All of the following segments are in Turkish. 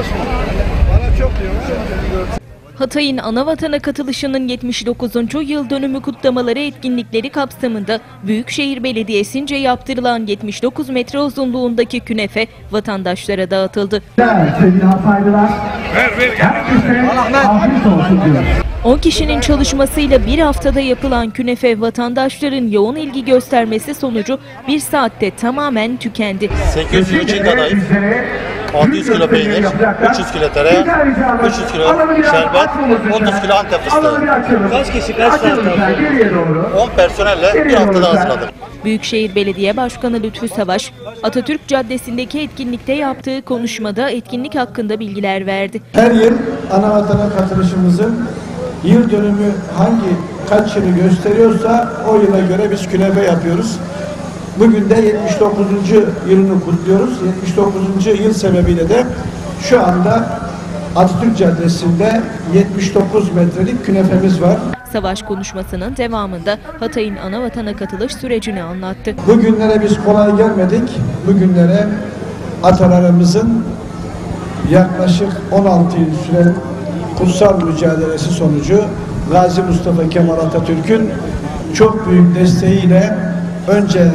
Bana çok diyor. Hatay'ın ana vatana katılışının 79. yıl dönümü kutlamaları etkinlikleri kapsamında Büyükşehir Belediyesi'nce yaptırılan 79 metre uzunluğundaki künefe vatandaşlara dağıtıldı. Sevgili Hataylılar, herkese afiyet olsun diyoruz. 10 kişinin çalışmasıyla bir haftada yapılan künefe vatandaşların yoğun ilgi göstermesi sonucu bir saatte tamamen tükendi. 800 kilo çiğ kadayıf, 600 kilo peynir, 300 kilo tereyağı, 300 kilo şerbet, 30 kilo antep fıstığı. Kaç kişi kaç doğru. 10 personelle bir haftada hazırladık. Büyükşehir Belediye Başkanı Lütfü Savaş, Atatürk Caddesi'ndeki etkinlikte yaptığı konuşmada etkinlik hakkında bilgiler verdi. Her yıl ana vatana katılışımızın yıl dönümü hangi kaç yılı gösteriyorsa o yıla göre biz künefe yapıyoruz. Bugün de 79. yılını kutluyoruz. 79. yıl sebebiyle de şu anda Atatürk Caddesi'nde 79 metrelik künefemiz var. Savaş konuşmasının devamında Hatay'ın ana vatana katılış sürecini anlattı. Bugünlere biz kolay gelmedik. Bugünlere atalarımızın yaklaşık 16 yıl süren kutsal mücadelesi sonucu Gazi Mustafa Kemal Atatürk'ün çok büyük desteğiyle önce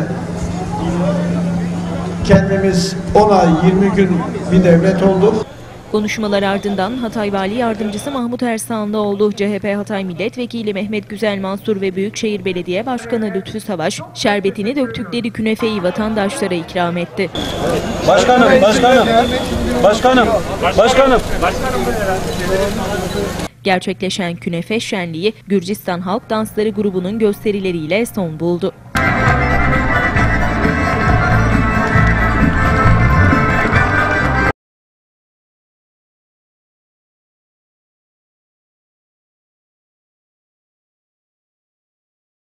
kendimiz 10 ay 20 gün bir devlet olduk. Konuşmalar ardından Hatay Vali Yardımcısı Mahmut Ersanlıoğlu, CHP Hatay Milletvekili Mehmet Güzel Mansur ve Büyükşehir Belediye Başkanı Lütfü Savaş, şerbetini döktükleri künefeyi vatandaşlara ikram etti. Başkanım, başkanım, başkanım, başkanım. Gerçekleşen künefe şenliği Gürcistan Halk Dansları grubunun gösterileriyle son buldu.